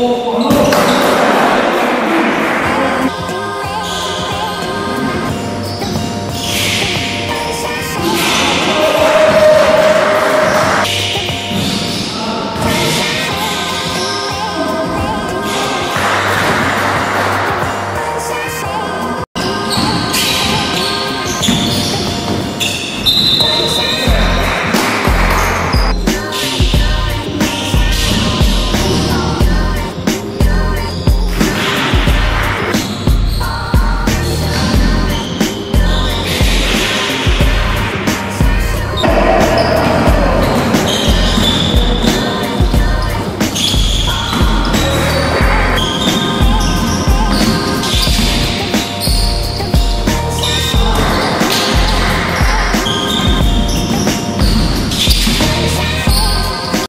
povo